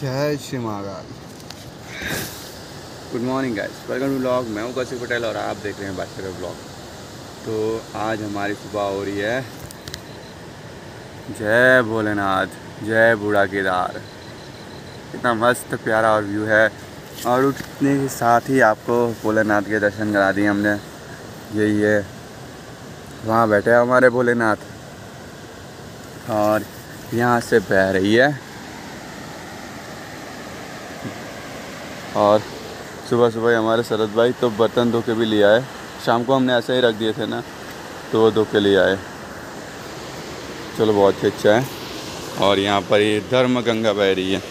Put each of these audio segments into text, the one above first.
जय Shri Mahakal good morning guys welcome to blog मैं हूँ कौशिक पटेल और आप देख रहे हैं बात करें ब्लॉग तो आज हमारी सुबह हो रही है। जय भोलेनाथ, जय बूढ़ा केदार। कितना मस्त प्यारा और व्यू है। और उठने के साथ ही आपको भोलेनाथ के दर्शन करा दिए हमने। यही है। वहाँ बैठे हमारे भोलेनाथ। और यहाँ से बह रही है। और सुबह सुबह हमारे शरद भाई तो बर्तन धो के भी ले आए। शाम को हमने ऐसे ही रख दिए थे ना तो वो धो के लिए आए। चलो बहुत ही अच्छा है। और यहाँ पर ये धर्म गंगा बह रही है।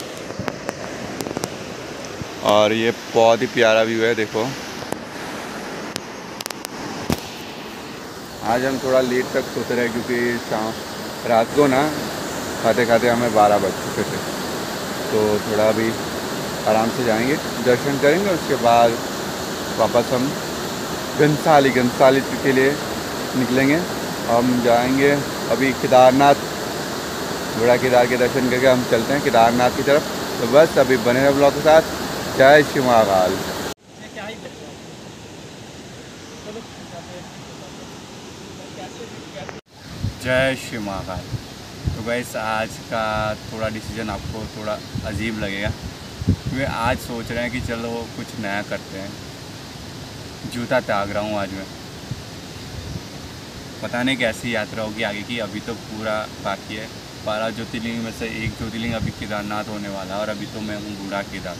और ये बहुत ही प्यारा व्यू है, देखो। आज हम थोड़ा लेट तक सोते रहे, क्योंकि शाम, रात को ना, खाते खाते हमें बारह बज चुके थे। तो थोड़ा भी आराम से जाएँगे, दर्शन करेंगे, उसके बाद वापस हम घनसाली घनसाली के लिए निकलेंगे। हम जाएँगे अभी केदारनाथ बड़ा केदार के दर्शन करके हम चलते हैं केदारनाथ की तरफ़। तो बस अभी बने रहे ब्लॉग के साथ। जय श्री महाकाल। जय श्री महाकाल। तो वैस आज का थोड़ा डिसीज़न आपको थोड़ा अजीब लगेगा। वे आज सोच रहे हैं कि चलो कुछ नया करते हैं। जूता त्याग रहा हूँ आज मैं। पता नहीं कैसी यात्रा होगी आगे की, अभी तो पूरा बाकी है। बारह ज्योतिर्लिंग में से एक ज्योतिर्लिंग अभी केदारनाथ होने वाला है और अभी तो मैं हूँ बूढ़ा केदार।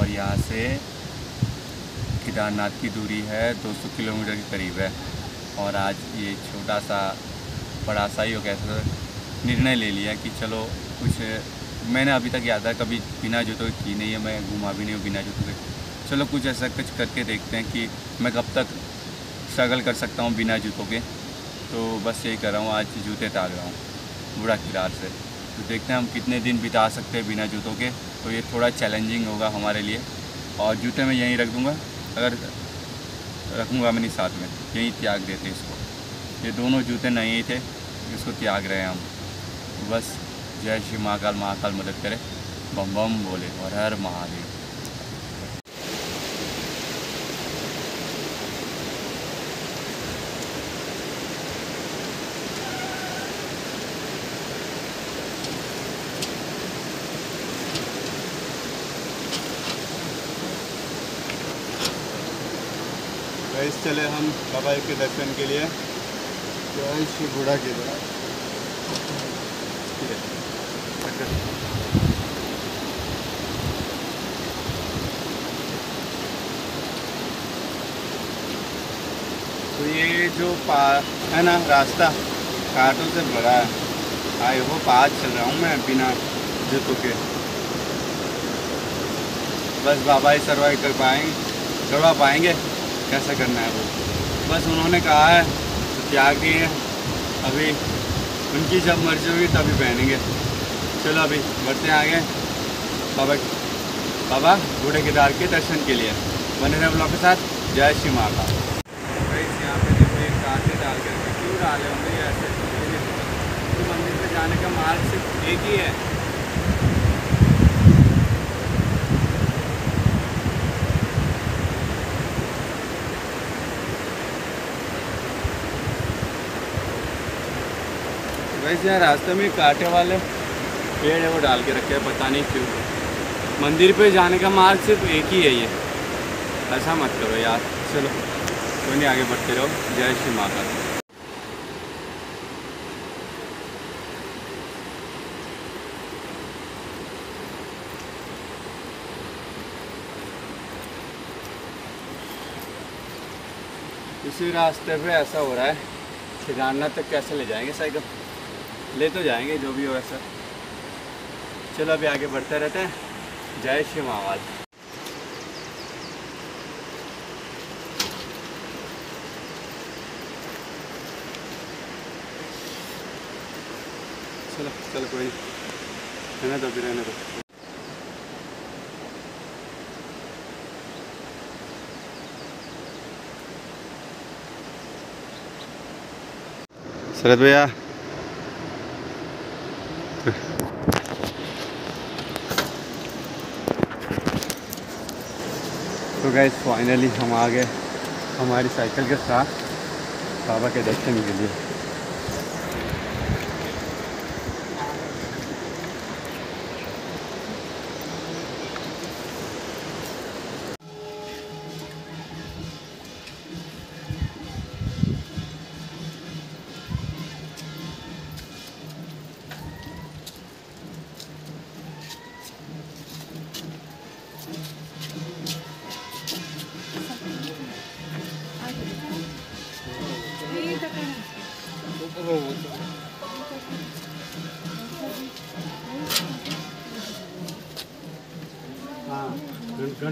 और यहाँ से केदारनाथ की दूरी है 200 किलोमीटर के करीब है। और आज ये छोटा सा, बड़ा सा ही हो कैसे निर्णय ले लिया कि चलो कुछ मैंने अभी तक यात्रा कभी बिना जूतों के की नहीं है, मैं घूमा भी नहीं हूँ बिना जूतों के। चलो कुछ ऐसा कुछ करके देखते हैं कि मैं कब तक स्ट्रगल कर सकता हूँ बिना जूतों के। तो बस यही कर रहा हूँ, आज जूते टाल रहा हूँ, बुरा किरार से। तो देखते हैं हम कितने दिन बिता सकते हैं बिना जूतों के। तो ये थोड़ा चैलेंजिंग होगा हमारे लिए। और जूते मैं यहीं रख दूँगा, अगर रखूँगा मैं साथ में। यहीं त्याग देते इसको। ये दोनों जूते नहीं थे, इसको त्याग रहे हैं हम। बस। जय श्री महाकाल महाकाल मदद करे। बम बम बोले और हर महादेव। चले हम बाबा के दर्शन के लिए। जय श्री बूढ़ा केदार तो ये जो पा, है ना, रास्ता कांटों से भरा है। आई होप आज चल रहा हूँ मैं बिना जूतों के। बस बाबा ही सर्वाइव कर पाएँगे करवा पाएँगे, कैसे करना है वो। बस उन्होंने कहा है तो त्याग दिए अभी उनकी जब मर्ज़ी होगी तभी पहनेंगे। चलो अभी, बढ़ते हैं आगे। बाबा बाबा, बूढ़े केदार के दर्शन के लिए। बने रहे ब्लॉग के साथ। जय श्री माता यहाँ पे देखो एक कांटे डाल करके क्यों डाले होंगे ये ऐसे तो मंदिर पे जाने का मार्ग सिर्फ़ एक ही है। वैसे यहाँ रास्ते में कांटे वाले पेड़ है वो डाल के रखे हैं, पता नहीं क्यों। मंदिर पे जाने का मार्ग सिर्फ़ एक ही है ये। ऐसा मत करो यार। चलो, कोई नहीं, आगे बढ़ते रहो। जय श्री माता इसी रास्ते पे ऐसा हो रहा है केदारनाथ तक कैसे ले जाएँगे साइकिल? ले तो जाएँगे जो भी हो ऐसा। चलो अभी आगे बढ़ते रहते हैं। जय श्री महावाद चलो चलो कोई रहने दो भी रहने दो। शरद भैया। तो गैस फाइनली हम आ गए हमारी साइकिल के साथ बाबा के दर्शन के लिए।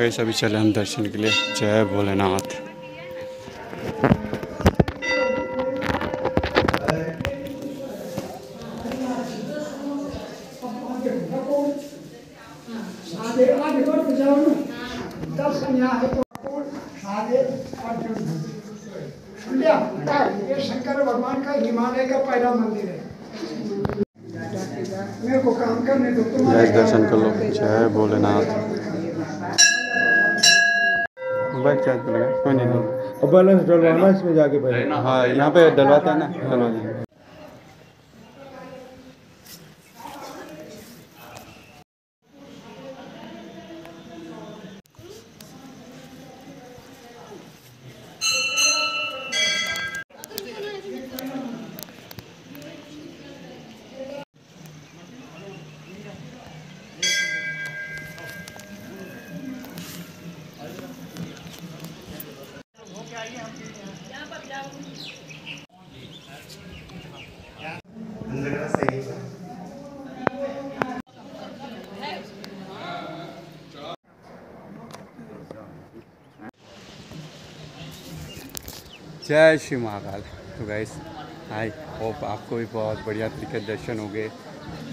गए अभी चले हम दर्शन के लिए। जय भोलेनाथ। ये शंकर भगवान का हिमालय का पहला मंदिर है मेरे को काम करने दो तुम्हारे दर्शन कर लो। जय भोलेनाथ। बाइक चार्ज पे लगा। कोई नहीं। और बैलेंस डलवाना इसमें जाके पहले? हाँ यहाँ पे डलवाते हैं ना डलवा देंगे जय श्री महाकाल। तो गाइस आई होप आपको भी बहुत बढ़िया तरीके दर्शन हो गए।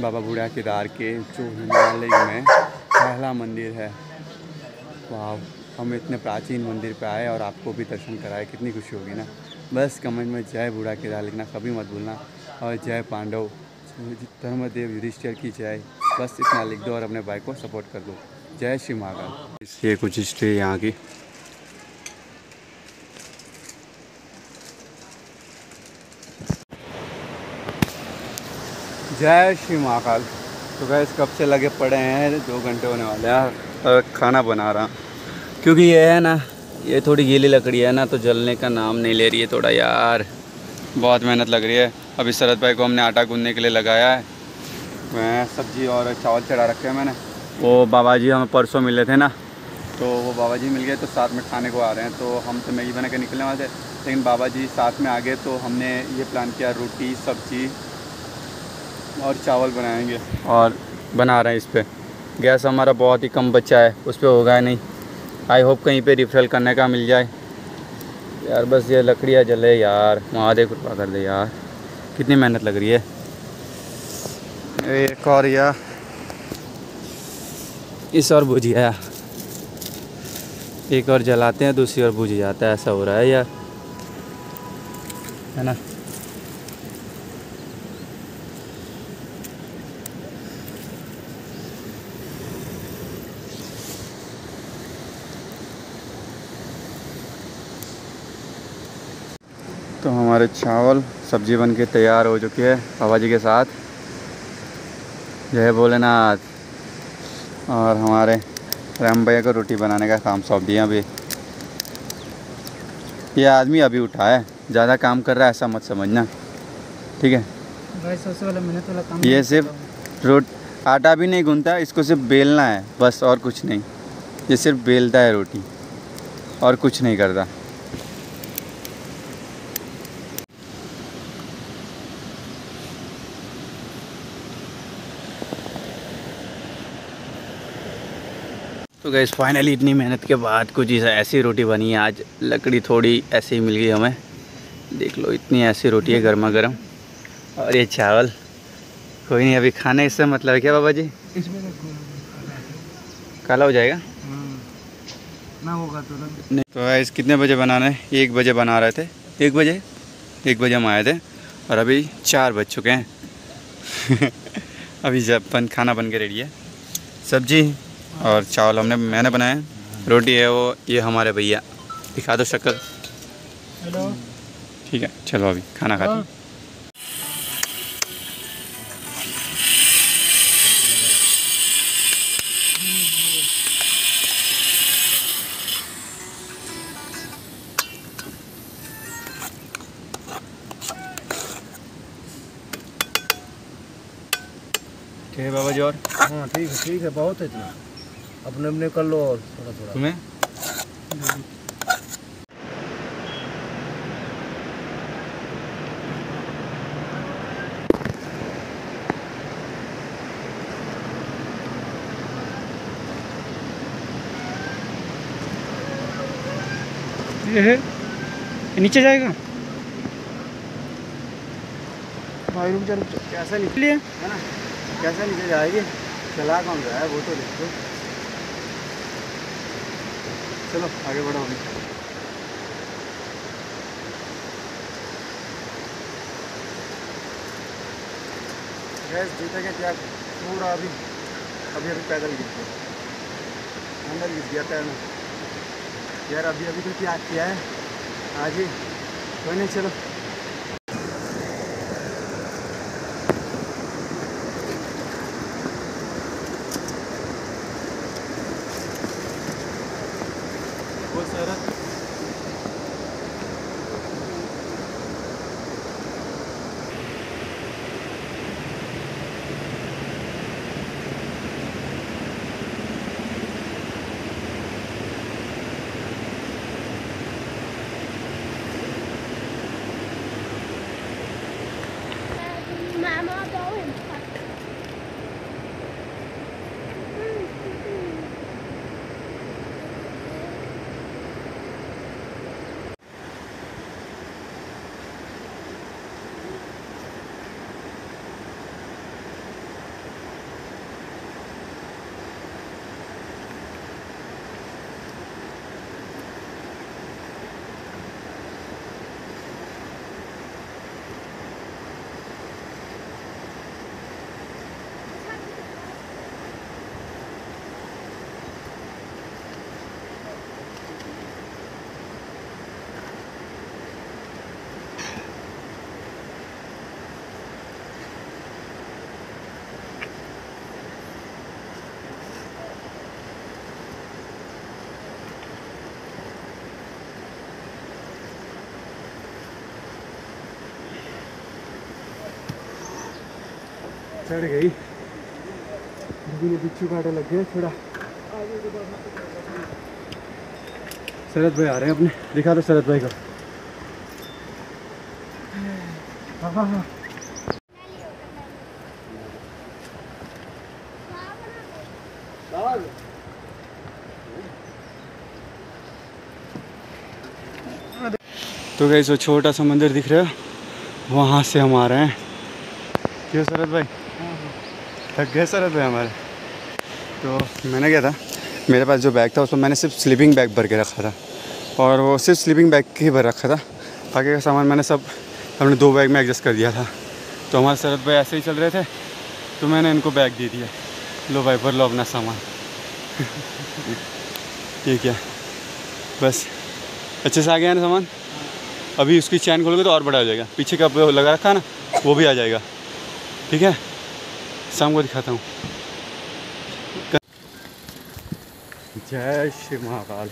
बाबा बूढ़ा केदार के, जो हिमालय में पहला मंदिर है। वाह हम इतने प्राचीन मंदिर पे आए और आपको भी दर्शन कराए, कितनी खुशी होगी ना। बस कमेंट में जय बूढ़ा केदार लिखना, कभी मत भूलना। और जय पांडव, धर्मदेव युधिष्ठिर की जय। बस इतना लिख दो और अपने भाई को सपोर्ट कर दो। जय श्री महाकाल। ये कुछ हिस्ट्री यहाँ की। जय श्री महाकाल। तो गैस कब से लगे पड़े हैं? दो घंटे होने वाले हैं। खाना बना रहा क्योंकि ये है ना, ये थोड़ी गीली लकड़ी है ना तो जलने का नाम नहीं ले रही है थोड़ा यार। बहुत मेहनत लग रही है। अभी शरद भाई को हमने आटा गूंदने के लिए लगाया है। मैं सब्ज़ी और चावल चढ़ा रखे हैं मैंने। वो बाबा जी हमें परसों मिले थे ना तो वो बाबा जी मिल गए तो साथ में खाने को आ रहे हैं। तो हम तो मैगी बना के निकलने वाले थे, लेकिन बाबा जी साथ में आ गए तो हमने ये प्लान किया, रोटी, सब्ज़ी और चावल बनाएँगे। और बना रहे हैं इस पर गैस हमारा बहुत ही कम बच्चा है उस पर होगा नहीं। आई होप कहीं पे रिफिल करने का मिल जाए। यार बस ये लकड़ियाँ जले यार। महादेव कृपा कर दे यार। कितनी मेहनत लग रही है। एक और या। इस और बुझ गया। एक और जलाते हैं दूसरी और बुझ जाता है। ऐसा हो रहा है यार। है ना तो हमारे चावल सब्ज़ी बन के तैयार हो चुकी है बाबा जी के साथ। जय भोलेनाथ। और हमारे राम भैया को रोटी बनाने का काम सौंप दिया अभी। ये आदमी अभी उठा है ज़्यादा काम कर रहा है ऐसा मत समझना। ठीक है? वाला काम ये सिर्फ़ रोट आटा भी नहीं गूंथता इसको सिर्फ़ बेलना है बस और कुछ नहीं। ये सिर्फ़ बेलता है रोटी और कुछ नहीं करता। तो गैस फाइनली इतनी मेहनत के बाद कुछ ऐसी रोटी बनी है। आज लकड़ी थोड़ी ऐसे ही मिल गई हमें। देख लो इतनी ऐसी रोटी है गर्मा गर्म और ये चावल। कोई नहीं अभी खाने इससे मतलब है क्या बाबा जी? इसमें काला हो जाएगा? ना होगा तो नहीं तो गैस कितने बजे बनाना है? एक बजे बना रहे थे। एक बजे? एक बजे हम आए थे। और अभी चार बज चुके हैं। अभी जब बन खाना बन के रेडी है। सब्ज़ी? और चावल हमने मैंने बनाया रोटी है वो ये हमारे भैया दिखा दो शक्ल। हेलो ठीक है चलो अभी खाना खाते हैं। ठीक है बाबा जी और? हाँ ठीक है ठीक है बहुत है इतना। अपने अपने कर लो और थोड़ा थोड़ा। तुम्हें? ये है। नीचे जाएगा। भाई रुक जा रुक जा। कैसा निकल लिए है ना? कैसा नीचे जाएगी? चला कौन रहा है? वो तो देखो। चलो, आगे बढ़ो अभी। गैस जीते के क्या पूरा अभी अभी अभी पैदल गिर गया। अंदर गिर गया पैर में। यार, अभी अभी तो क्या किया है? आज ही कोई नहीं, चलो। चढ़ गई। ने बिच्छू काटे लग गया थोड़ा। शरद भाई आ रहे हैं अपने। दिखा दो शरद भाई को। हाँ हाँ हाँ तो गई वो छोटा सा मंदिर दिख रहा है। वहाँ से हम आ रहे हैं। क्यों शरद भाई? थक गए शरद भाई हमारे। तो मैंने क्या था, मेरे पास जो बैग था, उसमें मैंने सिर्फ़ स्लीपिंग बैग भर के रखा था और वो सिर्फ़ स्लीपिंग बैग ही भर रखा था। बाकी का सामान मैंने सब अपने दो बैग में एडजस्ट कर दिया था। तो हमारे शरद भाई ऐसे ही चल रहे थे तो मैंने इनको बैग दे दिया। लो भाई, भर लो अपना सामान। ये क्या? बस। अच्छे से आ गया ना सामान? अभी उसकी चैन खोलोगे तो और बड़ा हो जाएगा। पीछे का लगा रखा है ना, वो भी आ जाएगा। ठीक है? शाम को दिखाता हूँ। जय श्री महाकाल।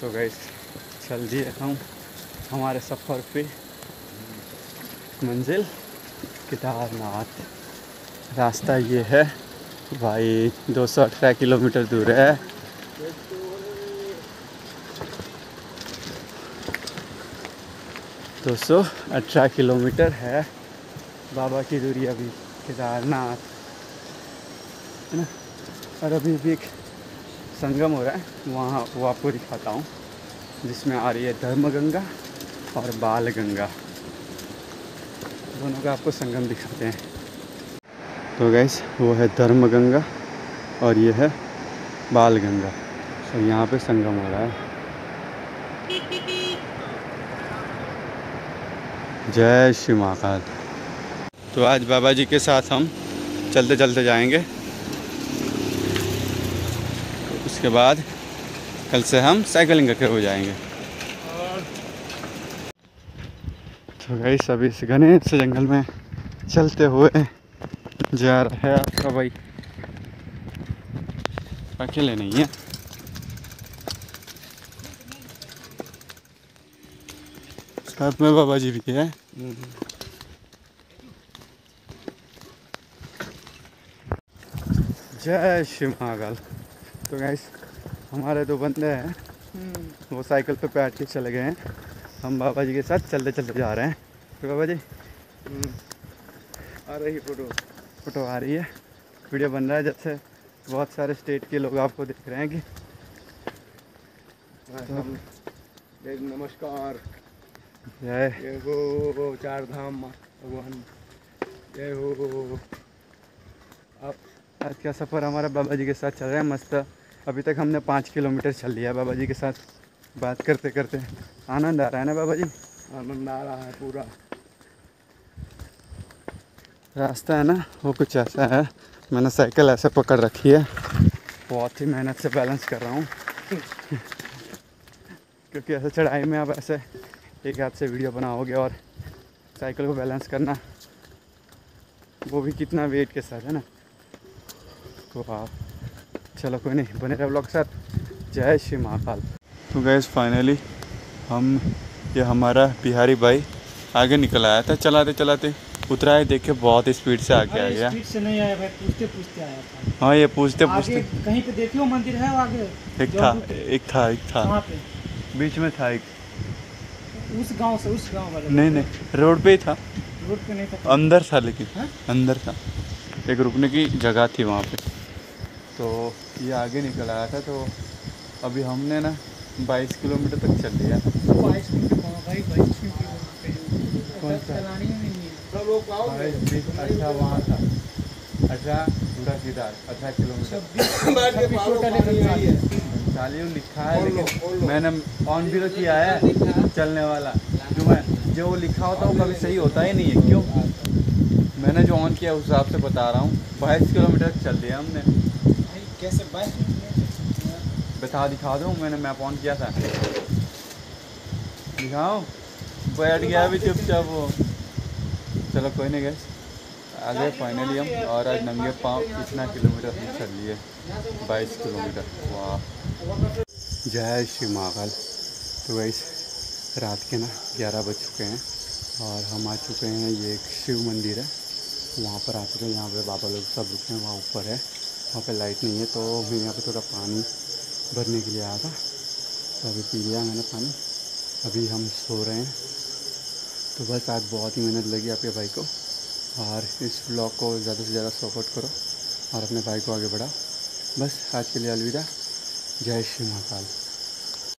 तो गई चल दिए हम हमारे सफ़र पे मंजिल केदारनाथ। रास्ता ये है, भाई, दो सौ अठारह किलोमीटर दूर है। दो सौ अठारह किलोमीटर है बाबा की दूरी अभी। केदारनाथ है ना? और अभी भी एक संगम हो रहा है, वहाँ वो आपको दिखाता हूँ, जिसमें आ रही है धर्म गंगा और बाल गंगा दोनों का आपको संगम दिखाते हैं। तो गैस वो है धर्म गंगा और ये है बाल गंगा और यहाँ पे संगम हो रहा है। जय श्री महाकाल तो आज बाबा जी के साथ हम चलते चलते जाएँगे। उसके बाद कल से हम साइकिलिंग करके हो जाएँगे। तो गई सभी इस घने से जंगल में चलते हुए जा रहा है आपका भाई। अकेले नहीं है। साथ में बाबा जी भी है। जय श्री महाकाल। तो गैस हमारे दो बंदे हैं। वो साइकिल पे बैठ के चले गए हैं। हम बाबा जी के साथ चलते चलते जा रहे हैं। तो बाबा जी आ रही फ़ोटो फ़ोटो आ रही है। वीडियो बन रहा है जब से बहुत सारे स्टेट के लोग आपको देख रहे हैं कि एक नमस्कार। जय। जय हो चार धाम भगवान। जय हो। आज का सफ़र हमारा बाबा जी के साथ चल रहा है मस्त। अभी तक हमने पाँच किलोमीटर चल लिया बाबा जी के साथ। बात करते करते आनंद आ रहा है ना बाबा जी आनंद आ रहा है पूरा। रास्ता है ना वो कुछ ऐसा है। मैंने साइकिल ऐसे पकड़ रखी है। बहुत ही मेहनत से बैलेंस कर रहा हूँ। क्योंकि ऐसे चढ़ाई में आप ऐसे एक हाथ से वीडियो बनाओगे और साइकिल को बैलेंस करना वो भी कितना वेट के साथ है ना। तो आप चलो कोई नहीं बने रहे ब्लॉग के साथ। जय श्री महाकाल। तो गैस फाइनली हम ये हमारा बिहारी भाई आगे निकल आया था चलाते चलाते। उतरा है देख के बहुत स्पीड से आगे आ गया। से नहीं आया भाई पूछते पूछते आया था। हाँ ये पूछते पूछते। कहीं पे देखियो मंदिर है आगे? एक था एक था एक था। पे? बीच में था एक। उस गाँव से उस गाँव वाले नहीं नहीं रोड पे ही था। रोड पे नहीं था। अंदर था लेकिन हाँ? अंदर था। एक रुकने की जगह थी वहाँ पे। तो ये आगे निकल आया था तो अभी हमने ना 22 किलोमीटर तक चल लिया? चलानी ही है अच्छा वहाँ था। अच्छा पूरा किधर अच्छा किलोमीटर। है। चालीस लिखा है लेकिन मैंने ऑन भी तो किया है चलने वाला। जो मैं जो वो लिखा होता है वो कभी सही होता ही नहीं है। क्यों? मैंने जो ऑन किया उस हिसाब से बता रहा हूँ। बाईस किलोमीटर चल दिया हमने। कैसे मिनट बता दिखा दूँ मैंने मैप ऑन किया था। दिखाओ बैठ गया अभी चुपचाप वो। चलो कोई नहीं गए आ गए फाइनली हम और आज नंगे पाँव कितना किलोमीटर हम चल लिए बाईस किलोमीटर। वाह। जय श्री महाकाल। तो वैस रात के ना ग्यारह बज चुके हैं और हम आ चुके हैं ये एक शिव मंदिर है। वहाँ पर आ चुके हैं यहाँ पे बाबा लोग सब रुके हैं वहाँ ऊपर है। वहाँ पे लाइट नहीं है तो मैं यहाँ पे थोड़ा पानी भरने के लिए आया था। तो अभी पी लिया मैंने पानी। अभी हम सो रहे हैं। तो बस आज बहुत ही मेहनत लगी आपके भाई को। और इस ब्लॉग को ज़्यादा से ज़्यादा सपोर्ट करो और अपने भाई को आगे बढ़ाओ। बस आज के लिए अलविदा। जय श्री महाकाल।